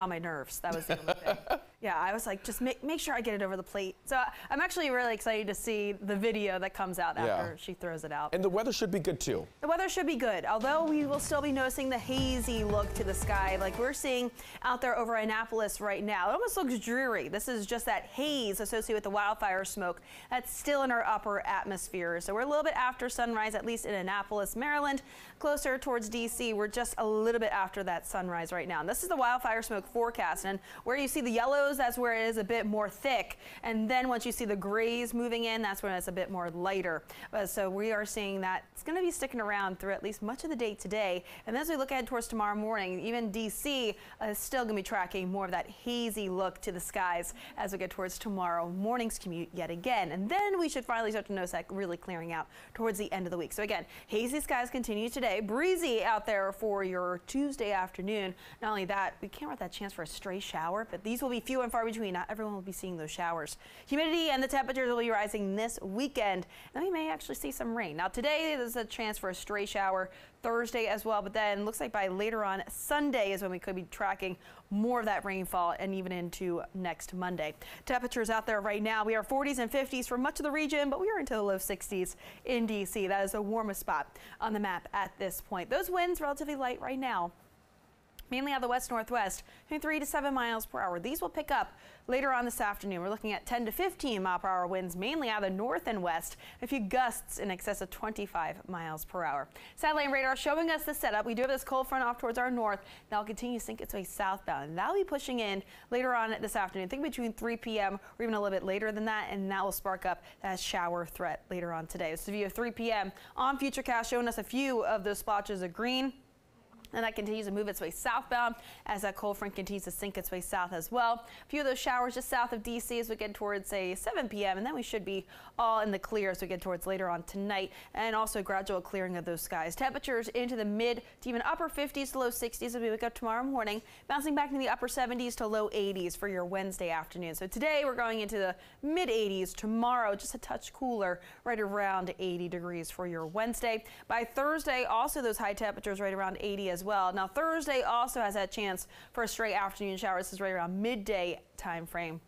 on my nerves. That was the only thing. Yeah, I was like, just make, make sure I get it over the plate. So I'm actually really excited to see the video that comes out after Yeah. she throws it out. And the weather should be good too. The weather should be good, although we will still be noticing the hazy look to the sky like we're seeing out there over Annapolis right now. It almost looks dreary. This is just that haze associated with the wildfire smoke that's still in our upper atmosphere. So we're a little bit after sunrise, at least in Annapolis, Maryland. Closer towards D.C., we're just a little bit after that sunrise right now. And this is the wildfire smoke forecast. And where you see the yellows, that's where it is a bit more thick. And then once you see the grays moving in, that's when it's a bit more lighter. Uh, so we are seeing that it's going to be sticking around through at least much of the day today. And as we look ahead towards tomorrow morning, even D.C. uh, is still going to be tracking more of that hazy look to the skies as we get towards tomorrow morning's commute yet again. And then we should finally start to notice that really clearing out towards the end of the week. So again, hazy skies continue today. Breezy out there for your Tuesday afternoon. Not only that, we can't run that chance for a stray shower, but these will be few and far between. Not everyone will be seeing those showers. Humidity and the temperatures will be rising this weekend, and we may actually see some rain. Now today, there's a chance for a stray shower. Thursday as well, but then looks like by later on Sunday is when we could be tracking more of that rainfall and even into next Monday. Temperatures out there right now, we are 40s and 50s for much of the region, but we are into the low 60s in DC. That is the warmest spot on the map at this point. Those winds relatively light right now mainly out of the west northwest, between 3 to 7 miles per hour. These will pick up later on this afternoon. We're looking at 10 to 15 mile per hour winds, mainly out of the north and west, a few gusts in excess of 25 miles per hour. Satellite radar showing us the setup. We do have this cold front off towards our north. That'll continue to sink its way southbound, and that'll be pushing in later on this afternoon. think between 3 p.m. or even a little bit later than that, and that will spark up that shower threat later on today. This is a view of 3 p.m. on Futurecast, showing us a few of those splotches of green. And that continues to move its way southbound as that cold front continues to sink its way south as well. A few of those showers just south of DC as we get towards say 7 p.m. and then we should be all in the clear as we get towards later on tonight and also gradual clearing of those skies. Temperatures into the mid to even upper 50s to low 60s as we wake up tomorrow morning, bouncing back into the upper 70s to low 80s for your Wednesday afternoon. So today we're going into the mid 80s. Tomorrow just a touch cooler, right around 80 degrees for your Wednesday. By Thursday, also those high temperatures right around 80 as. Now Thursday also has that chance for a straight afternoon shower. This is right around midday time frame.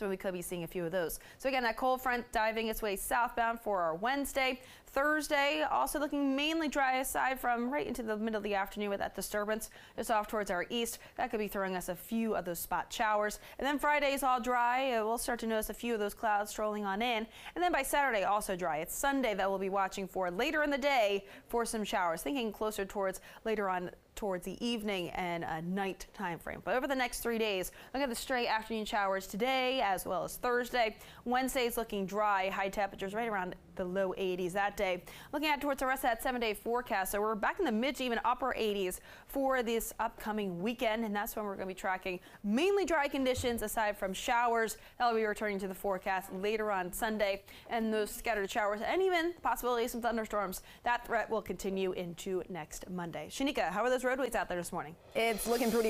So we could be seeing a few of those. So again, that cold front diving its way southbound for our Wednesday. Thursday, also looking mainly dry aside from right into the middle of the afternoon with that disturbance just off towards our east. That could be throwing us a few of those spot showers. And then Friday is all dry. Uh, We'll start to notice a few of those clouds strolling on in. And then by Saturday, also dry. It's Sunday that we'll be watching for later in the day for some showers. Thinking closer towards later on towards the evening and night time frame. But over the next three days, look at the straight afternoon showers today as well as Thursday. Wednesday is looking dry, high temperatures right around the low 80s that day. Looking at towards the rest of that seven day forecast, so we're back in the mid to even upper 80s for this upcoming weekend, and that's when we're going to be tracking mainly dry conditions aside from showers. That'll be returning to the forecast later on Sunday, and those scattered showers and even possibility of some thunderstorms. That threat will continue into next Monday. Shanika, how are those roadways out there this morning? It's looking pretty